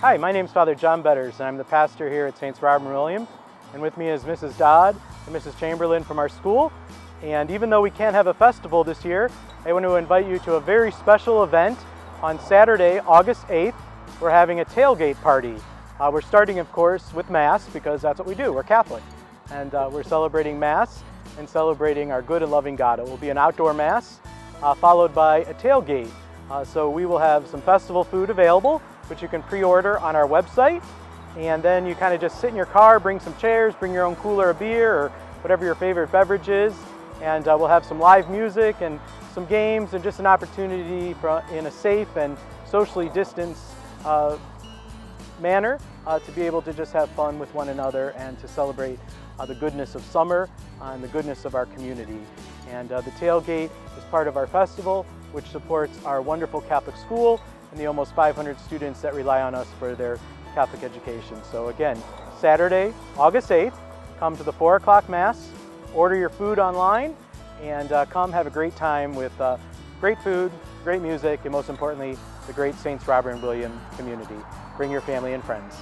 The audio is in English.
Hi, my name is Father John Betters, and I'm the pastor here at St. Robert and William. And with me is Mrs. Dodd and Mrs. Chamberlain from our school. And even though we can't have a festival this year, I want to invite you to a very special event on Saturday, August 8th. We're having a tailgate party. Uh, we're starting, of course, with Mass because that's what we do. We're Catholic. And uh, we're celebrating Mass and celebrating our good and loving God. It will be an outdoor Mass uh, followed by a tailgate. Uh, so we will have some festival food available which you can pre-order on our website. And then you kind of just sit in your car, bring some chairs, bring your own cooler of beer or whatever your favorite beverage is. And uh, we'll have some live music and some games and just an opportunity for, in a safe and socially distanced uh, manner uh, to be able to just have fun with one another and to celebrate uh, the goodness of summer and the goodness of our community. And uh, the tailgate is part of our festival, which supports our wonderful Catholic school and the almost 500 students that rely on us for their Catholic education. So again, Saturday, August 8th, come to the 4 o'clock Mass, order your food online, and uh, come have a great time with uh, great food, great music, and most importantly, the great Saints Robert and William community. Bring your family and friends.